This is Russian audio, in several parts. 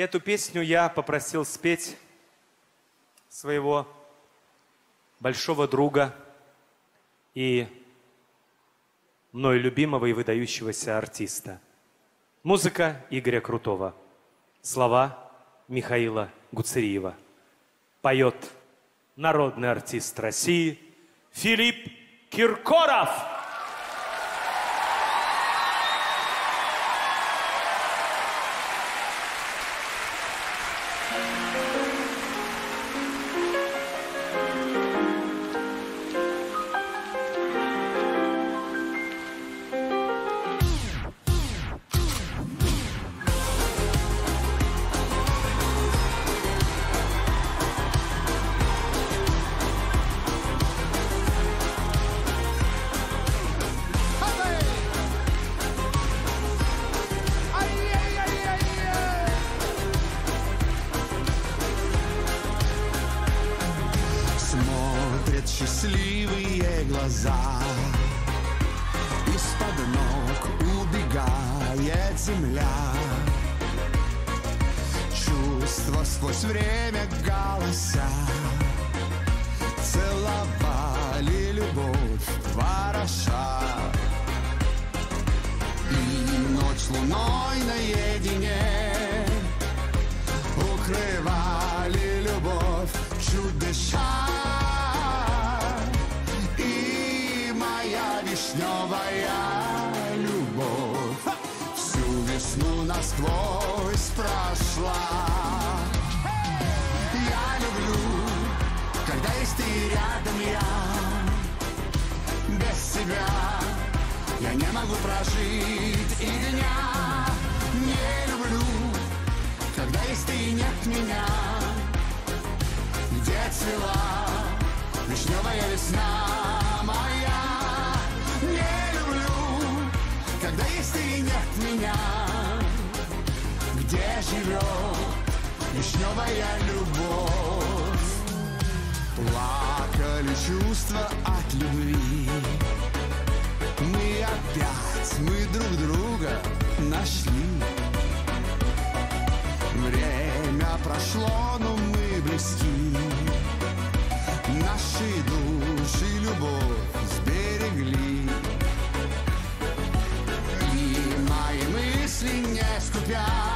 Эту песню я попросил спеть своего большого друга и мной любимого и выдающегося артиста. Музыка Игоря Крутого. Слова Михаила Гуцериева. Поет народный артист России Филипп Киркоров. Счастливые глаза. Из-под ног убегает земля. Чувства сквозь время голоса. Целовали любовь вороша. И ночь с луной наедине Укрывали любовь чудеса насквозь прошла Я люблю, когда есть ты рядом я. Без тебя я не могу прожить и дня. Не люблю, когда есть ты нет меня. Где цвела вишневая весна вишневая любовь. Плакали чувства от любви. Мы опять, мы друг друга нашли. Время прошло, но мы близки. Наши души любовь сберегли. И мои мысли не скупясь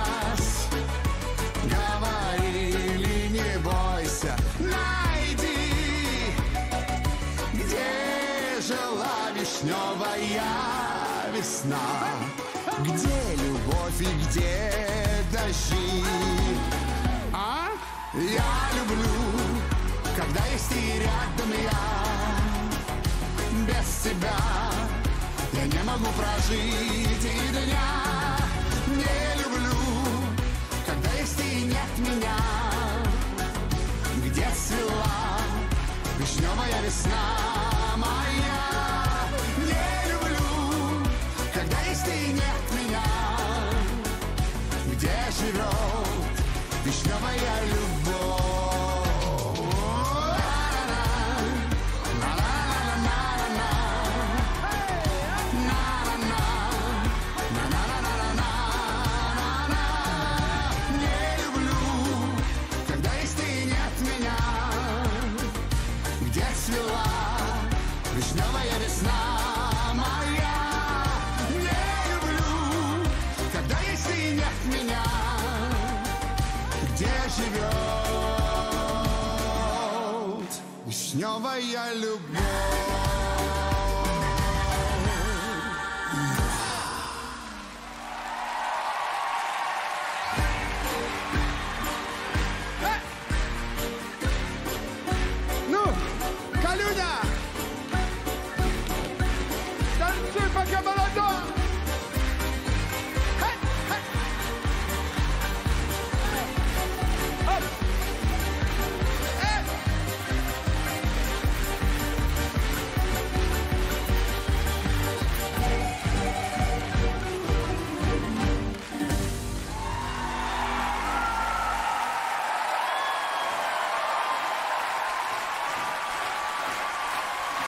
вишневая весна. Где любовь и где дожди? А? Я люблю, когда есть ты рядом я. Без тебя я не могу прожить и дня весна моя. Не люблю, когда есть ты нет меня. Где живет вишневая Где живет? Вишневая любовь